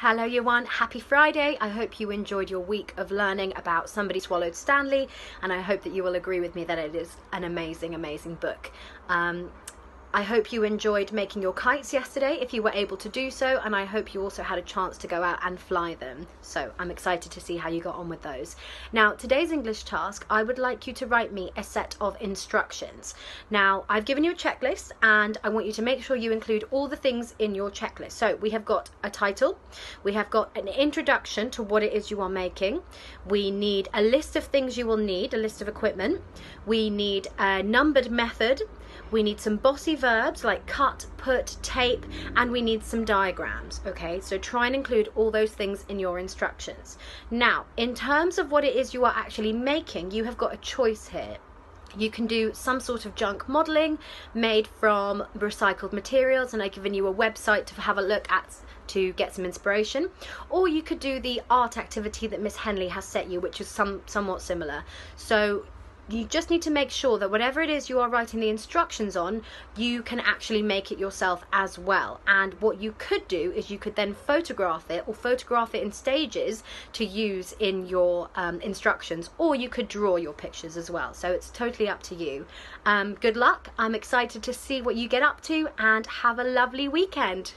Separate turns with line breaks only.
Hello, year one. Happy Friday. I hope you enjoyed your week of learning about Somebody Swallowed Stanley, and I hope that you will agree with me that it is an amazing, amazing book. Um, I hope you enjoyed making your kites yesterday if you were able to do so, and I hope you also had a chance to go out and fly them. So I'm excited to see how you got on with those. Now, today's English task, I would like you to write me a set of instructions. Now, I've given you a checklist, and I want you to make sure you include all the things in your checklist. So we have got a title, we have got an introduction to what it is you are making, we need a list of things you will need, a list of equipment, we need a numbered method we need some bossy verbs like cut, put, tape, and we need some diagrams, okay? So try and include all those things in your instructions. Now, in terms of what it is you are actually making, you have got a choice here. You can do some sort of junk modelling made from recycled materials, and I've given you a website to have a look at to get some inspiration. Or you could do the art activity that Miss Henley has set you, which is some somewhat similar. So you just need to make sure that whatever it is you are writing the instructions on, you can actually make it yourself as well. And what you could do is you could then photograph it or photograph it in stages to use in your um, instructions, or you could draw your pictures as well. So it's totally up to you. Um, good luck. I'm excited to see what you get up to and have a lovely weekend.